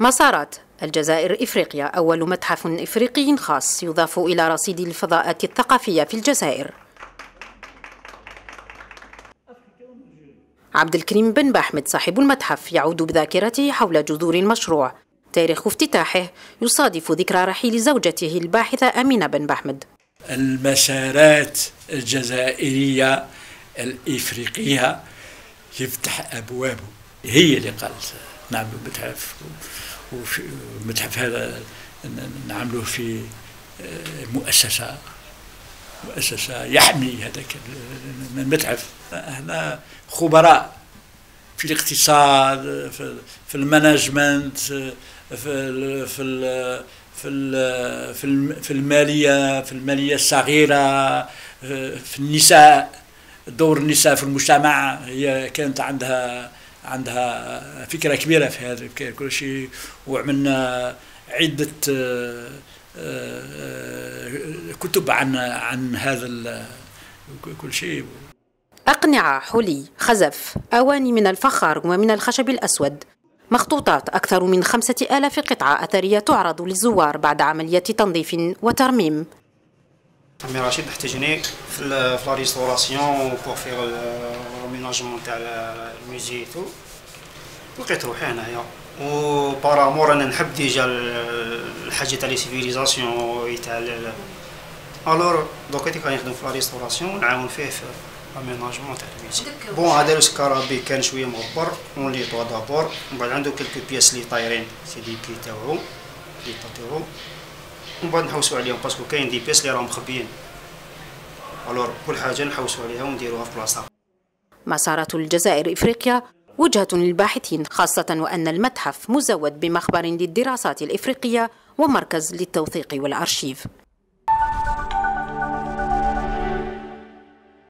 مسارات. الجزائر إفريقيا أول متحف إفريقي خاص يضاف إلى رصيد الفضاءات الثقافية في الجزائر. عبد الكريم بن باحمد صاحب المتحف يعود بذاكرته حول جذور المشروع. تاريخ افتتاحه يصادف ذكرى رحيل زوجته الباحثة أمينة بن باحمد. المسارات الجزائرية الإفريقية يفتح أبوابه هي اللي قالت. نعمل متحف. والمتحف هذا نعمله في مؤسسة مؤسسة يحمي هذاك المتحف. إحنا خبراء في الاقتصاد في, في المانجمنت في في في في في المالية في المالية الصغيرة في النساء دور النساء في المجتمع. هي كانت عندها عندها فكرة كبيرة في هذا كل شيء وعملنا عدة كتب عن عن هذا كل شيء. أقنعة حلي خزف أواني من الفخار ومن الخشب الأسود. مخطوطات أكثر من خمسة آلاف قطعة أثرية تعرض للزوار بعد عملية تنظيف وترميم. عمي رشيد احتاجني في لا ريستوراسيون بور فيغ الميناجمون تاع الموزي تو لقيت روحي هنايا. و بارامور أنا نحب ديجا الحاجة تاع لي سيفيليزاسيون تاع الور دوكا كي كنخدم في لا ريستوراسيون نعاون فيه في اميناجمون تاع الميزي بون هذا السكرابي كان شوية مغبر اون لي طوا دابور من بعد عنده كلكو بياس لي طايرين سي دي بي تاعو. لي طاتيرو ومن بعد نحوسو عليهم parce que كاين des pièces لي راهم مخبيين. alors كل حاجة نحوسو عليها ونديروها في بلاصتها. مسارات الجزائر إفريقيا وجهة للباحثين خاصة وأن المتحف مزود بمخبر للدراسات الإفريقية ومركز للتوثيق والأرشيف.